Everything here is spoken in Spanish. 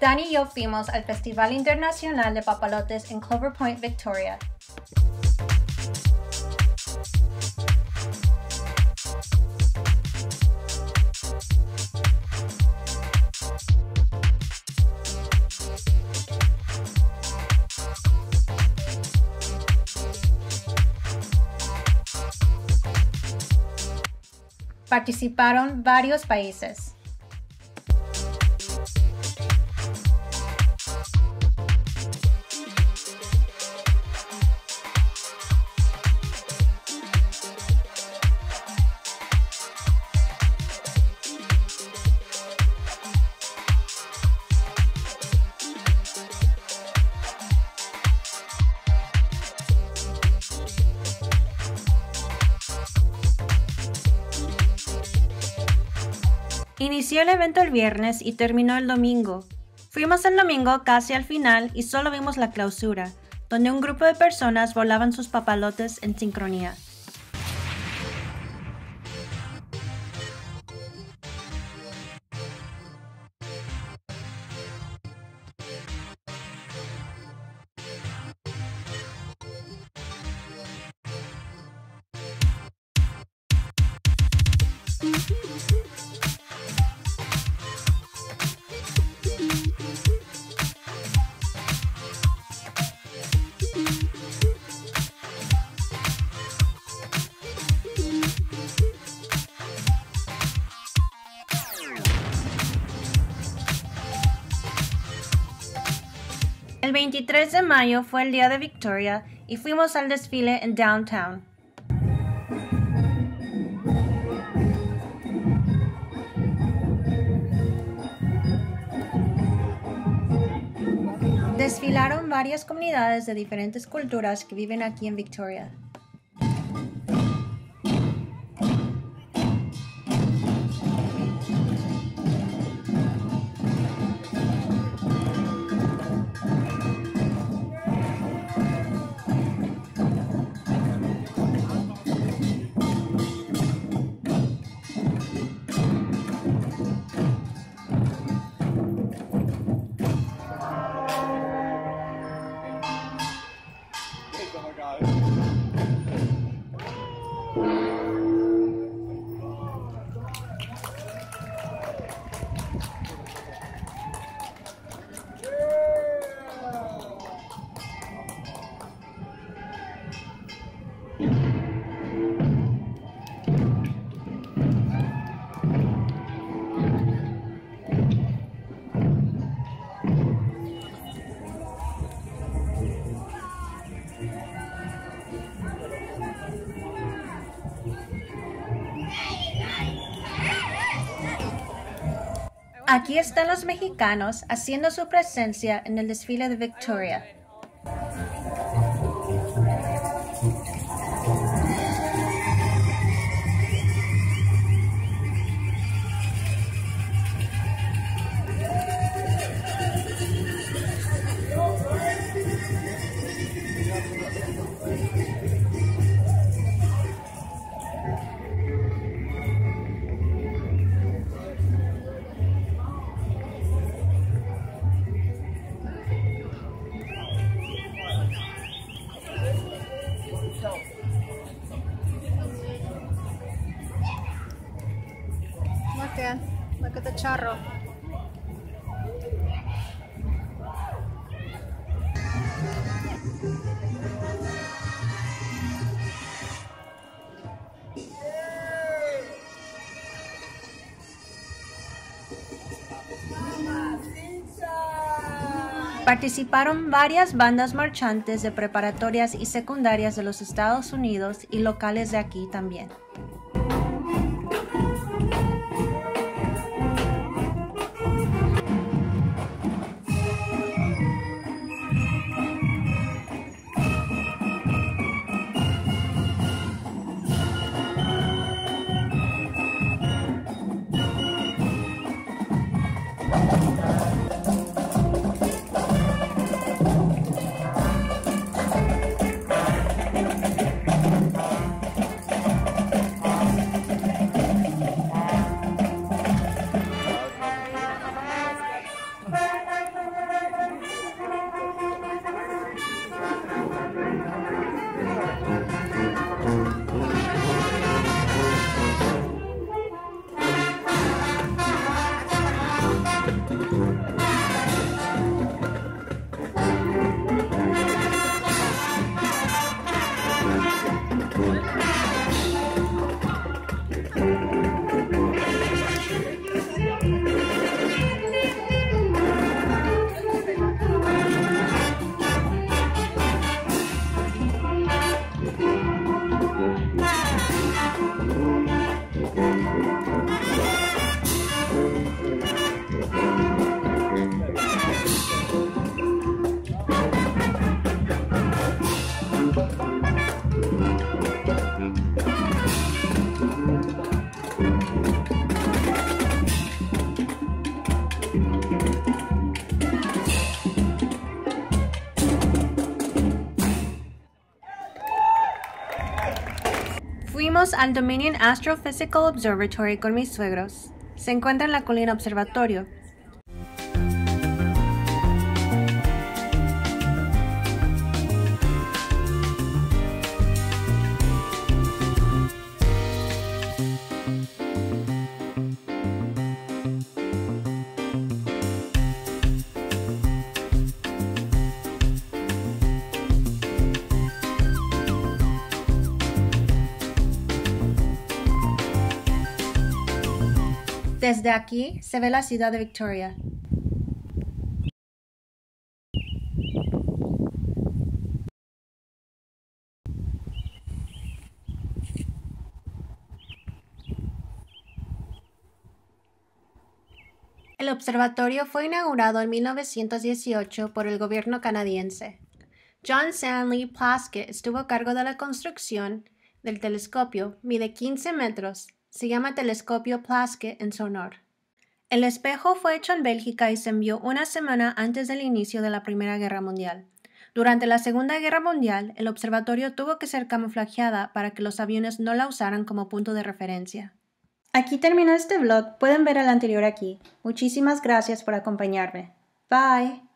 Dani y yo fuimos al Festival Internacional de Papalotes en Clover Point, Victoria. Participaron varios países. Inició el evento el viernes y terminó el domingo. Fuimos el domingo casi al final y solo vimos la clausura, donde un grupo de personas volaban sus papalotes en sincronía. El 23 de mayo fue el día de Victoria y fuimos al desfile en Downtown. Desfilaron varias comunidades de diferentes culturas que viven aquí en Victoria. Aquí están los mexicanos haciendo su presencia en el desfile de Victoria. Look at, the charro. Participaron varias bandas marchantes de preparatorias y secundarias de los Estados Unidos y locales de aquí también. Fuimos al Dominion Astrophysical Observatory con mis suegros. Se encuentra en la colina Observatorio. Desde aquí se ve la ciudad de Victoria. El observatorio fue inaugurado en 1918 por el gobierno canadiense. John Stanley Plaskett estuvo a cargo de la construcción del telescopio, mide 15 metros se llama telescopio Plaskett en su honor. El espejo fue hecho en Bélgica y se envió una semana antes del inicio de la Primera Guerra Mundial. Durante la Segunda Guerra Mundial, el observatorio tuvo que ser camuflajeada para que los aviones no la usaran como punto de referencia. Aquí termina este vlog, pueden ver el anterior aquí. Muchísimas gracias por acompañarme. Bye.